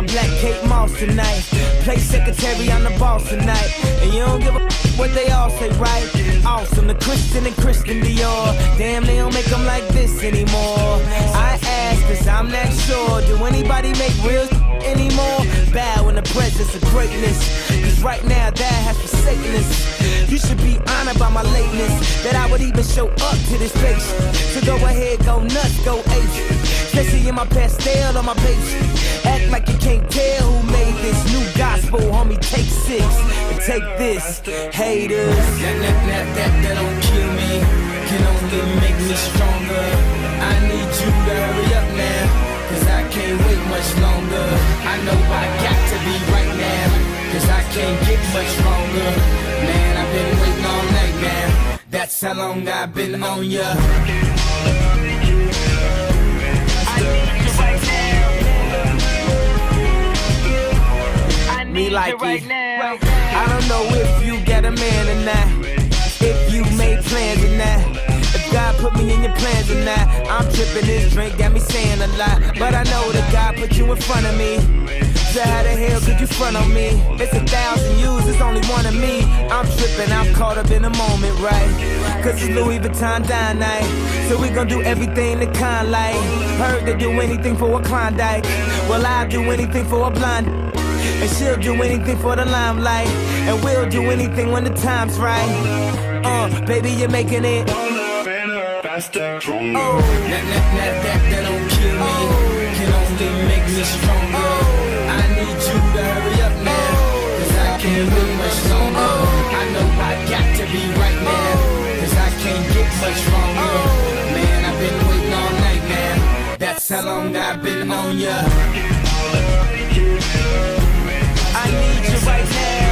My black Kate Moss tonight. Play secretary, I'm the boss tonight. And you don't give a what they all say, right? Awesome, the Christian and Christian Dior. Damn, they don't make them like this anymore. I ask, cause I'm not sure. Do anybody make real anymore? Presence of greatness. Cause right now, that has forsaken us. You should be honored by my lateness. That I would even show up to this place. So go ahead, go nuts, go ape. Especially in my Pastelle on my page. Act like you can't tell who made this new gospel, homie. Take six and take this, haters. That, that, that, that don't kill me, can only make me stronger. I need now. That's how long I've been on ya. I me need like right it. now. I don't know if you got a man or not. If you made plans or not. If God put me in your plans or not. I'm tripping this drink, got me saying a lot. But I know that God put you in front of me. So how the hell could you front on me? It's a thousand yous, it's only one of me. I'm tripping, I'm caught up in the moment, right? Cause it's Louis Vuitton Don night. So we gon' do everything the kind like. Heard they do anything for a Klondike. Well, I'll do anything for a blind. And she'll do anything for the limelight. And we'll do anything when the time's right. Uh, baby, you're making it. faster, stronger. Oh, that, that, that, that, that don't kill me. Can only make me stronger. Can't wait much longer. I know I got to be right now. Cause I can't get much stronger. Man, I've been waiting all night now. That's how long I've been on ya. I need you right now.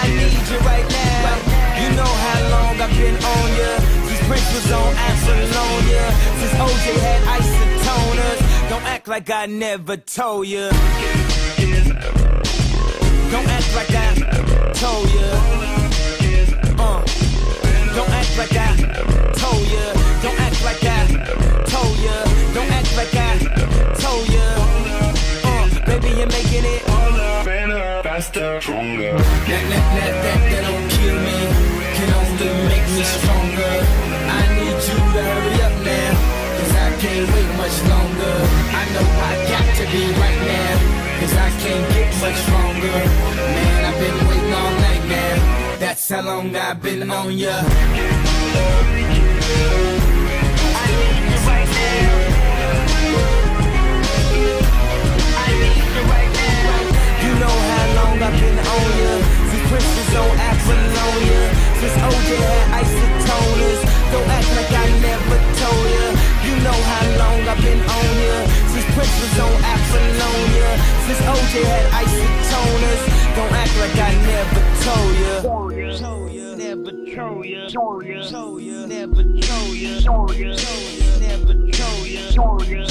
I need you right now. You know how long I've been on ya. Since Prince was on. Since OJ had isotoners. Don't act like I never told ya. Don't act like I told ya. Uh. Don't act like I told ya. Don't act like I told ya. Don't act like I told ya. Uh, baby, you're making it. Harder, better, faster, stronger. That, that, that, that, that don't kill me, that's how long I've been on ya. Since OJ had Isotoners. Don't act like I need you right told ya. Told ya, ya, never told ya. Told ya, never told ya. Told ya, told ya, never told ya.